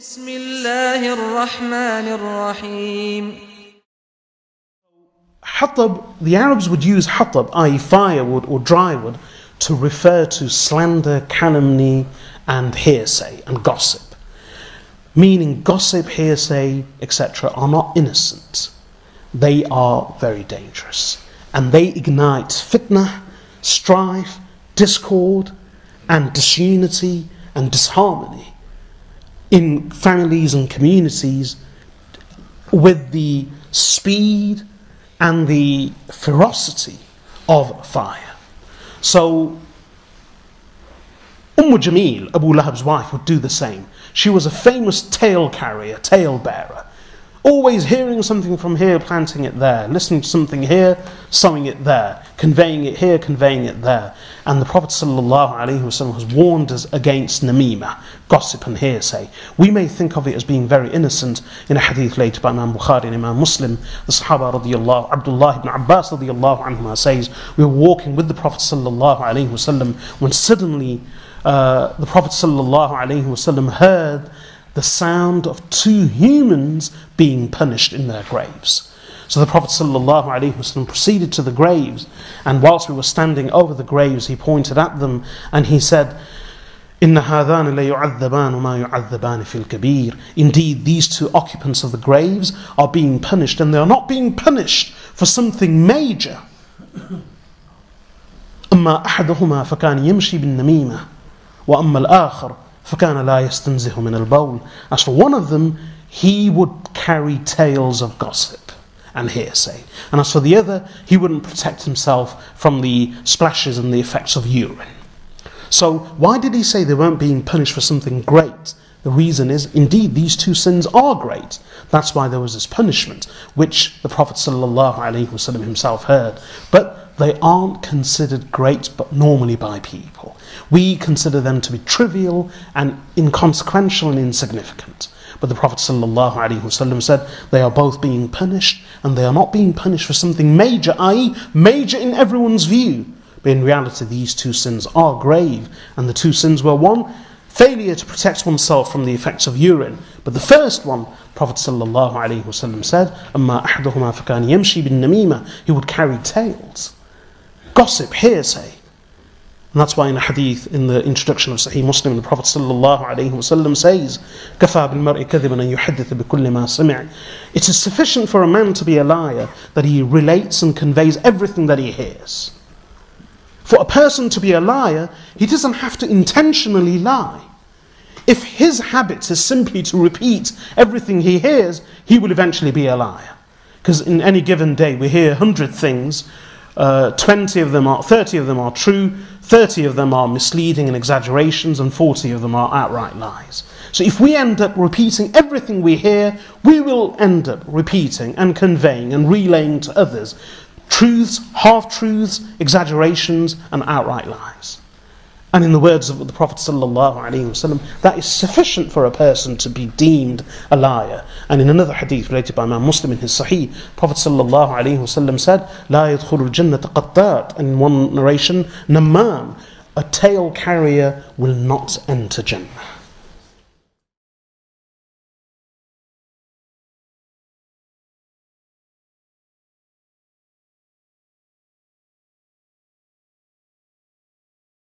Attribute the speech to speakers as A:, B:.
A: بسم الله الرحمن الرحيم
B: Hatab, the Arabs would use hatab, i.e., firewood or dry wood, to refer to slander, calumny, and hearsay and gossip. Meaning, gossip, hearsay, etc., are not innocent. They are very dangerous. And they ignite fitna, strife, discord, and disunity and disharmony in families and communities with the speed and the ferocity of fire. So, Umm Jamil, Abu Lahab's wife, would do the same. She was a famous tale carrier, tale bearer. Always hearing something from here, planting it there, listening to something here, sowing it there, conveying it here, conveying it there. And the Prophet ﷺ has warned us against namima, gossip and hearsay. We may think of it as being very innocent in a hadith later by Imam Bukhari and Imam Muslim. The Sahaba radiallahu, Abdullah ibn Abbas radiallahu anhuma says, we were walking with the Prophet ﷺ when suddenly uh, the Prophet ﷺ heard the sound of two humans being punished in their graves. So the Prophet ﷺ proceeded to the graves, and whilst we were standing over the graves, he pointed at them and he said, إن هذان ليعذبان وما يعذبان في الكبير Indeed, these two occupants of the graves are being punished, and they are not being punished for something major. أما أحدهما فكان يمشي بالنميمة وأما الآخر فكان لا يستنزه من البول As for one of them, he would carry tales of gossip and hearsay. And as for the other, he wouldn't protect himself from the splashes and the effects of urine. So, why did he say they weren't being punished for something great? The reason is, indeed, these two sins are great. That's why there was this punishment, which the Prophet ﷺ himself heard. But they aren't considered great, but normally by people. We consider them to be trivial and inconsequential and insignificant. But the Prophet ﷺ said they are both being punished, and they are not being punished for something major, i.e., major in everyone's view. But in reality, these two sins are grave, and the two sins were one, failure to protect oneself from the effects of urine. But the first one, Prophet ﷺ said, أَمَّا أَحْدُهُمَا فَكَانَ يَمْشِي بِالنَّمِيمَةِ He would carry tales gossip, hearsay. And that's why in a hadith, in the introduction of Sahih Muslim, the Prophet ﷺ says, كَفَى بِالْمَرْءِ كَذِبًا أَن يُحَدِّث بِكُلِّ مَا سَمِعَ It is sufficient for a man to be a liar that he relates and conveys everything that he hears. For a person to be a liar, he doesn't have to intentionally lie. If his habit is simply to repeat everything he hears, he will eventually be a liar. Because in any given day, we hear 100 things, uh, 20 of them are, 30 of them are true, 30 of them are misleading and exaggerations, and 40 of them are outright lies. So if we end up repeating everything we hear, we will end up repeating and conveying and relaying to others truths, half truths, exaggerations, and outright lies. And in the words of the Prophet ﷺ, that is sufficient for a person to be deemed a liar. And in another hadith related by Imam Muslim in his Sahih, Prophet ﷺ said, لا يدخل الجنة قطات. And in one narration, Namam, a tale carrier will not enter Jannah.